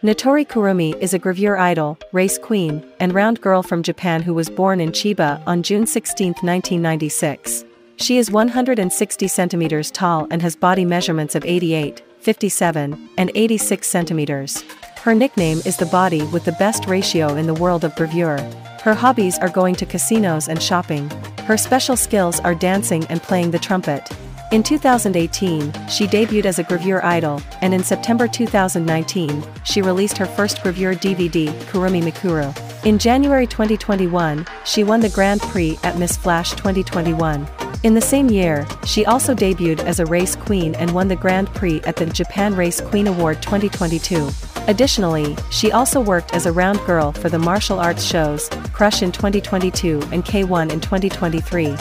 Natori Kurumi is a gravure idol, race queen, and round girl from Japan who was born in Chiba on June 16, 1996. She is 160 centimeters tall and has body measurements of 88, 57, and 86 centimeters. Her nickname is the body with the best ratio in the world of gravure. Her hobbies are going to casinos and shopping. Her special skills are dancing and playing the trumpet. In 2018, she debuted as a gravure idol, and in September 2019, she released her first gravure DVD, Kurumi Mikuru. In January 2021, she won the Grand Prix at Miss Flash 2021. In the same year, she also debuted as a race queen and won the Grand Prix at the Japan Race Queen Award 2022. Additionally, she also worked as a round girl for the martial arts shows, Krush in 2022 and K1 in 2023.